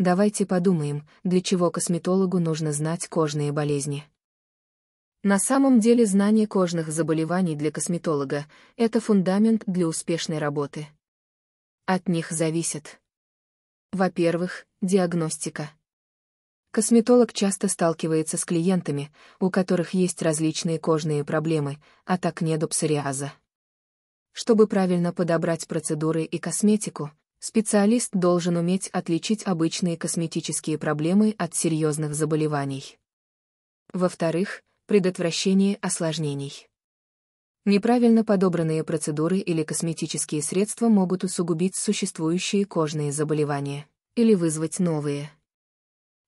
Давайте подумаем, для чего косметологу нужно знать кожные болезни. На самом деле знание кожных заболеваний для косметолога – это фундамент для успешной работы. От них зависит. Во-первых, диагностика. Косметолог часто сталкивается с клиентами, у которых есть различные кожные проблемы, а так не до псориаза. Чтобы правильно подобрать процедуры и косметику, специалист должен уметь отличить обычные косметические проблемы от серьезных заболеваний. Во-вторых, предотвращение осложнений. Неправильно подобранные процедуры или косметические средства могут усугубить существующие кожные заболевания или вызвать новые.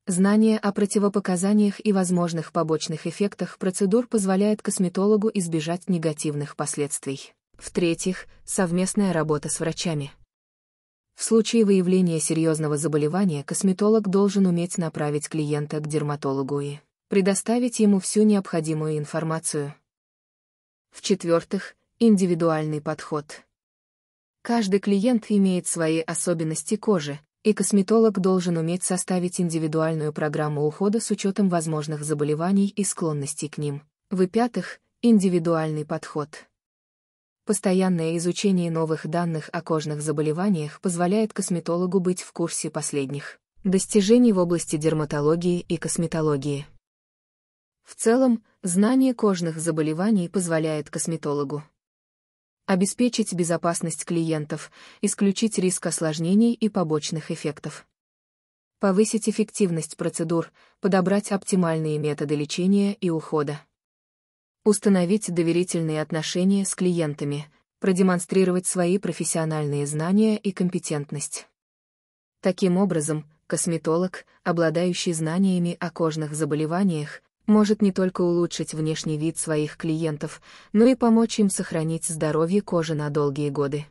Знание о противопоказаниях и возможных побочных эффектах процедур позволяет косметологу избежать негативных последствий. В-третьих, совместная работа с врачами. В случае выявления серьезного заболевания косметолог должен уметь направить клиента к дерматологу и предоставить ему всю необходимую информацию. В-четвертых, индивидуальный подход. Каждый клиент имеет свои особенности кожи, и косметолог должен уметь составить индивидуальную программу ухода с учетом возможных заболеваний и склонностей к ним. В-пятых, индивидуальный подход. Постоянное изучение новых данных о кожных заболеваниях позволяет косметологу быть в курсе последних достижений в области дерматологии и косметологии. В целом, знание кожных заболеваний позволяет косметологу обеспечить безопасность клиентов, исключить риск осложнений и побочных эффектов, повысить эффективность процедур, подобрать оптимальные методы лечения и ухода. Установить доверительные отношения с клиентами, продемонстрировать свои профессиональные знания и компетентность. Таким образом, косметолог, обладающий знаниями о кожных заболеваниях, может не только улучшить внешний вид своих клиентов, но и помочь им сохранить здоровье кожи на долгие годы.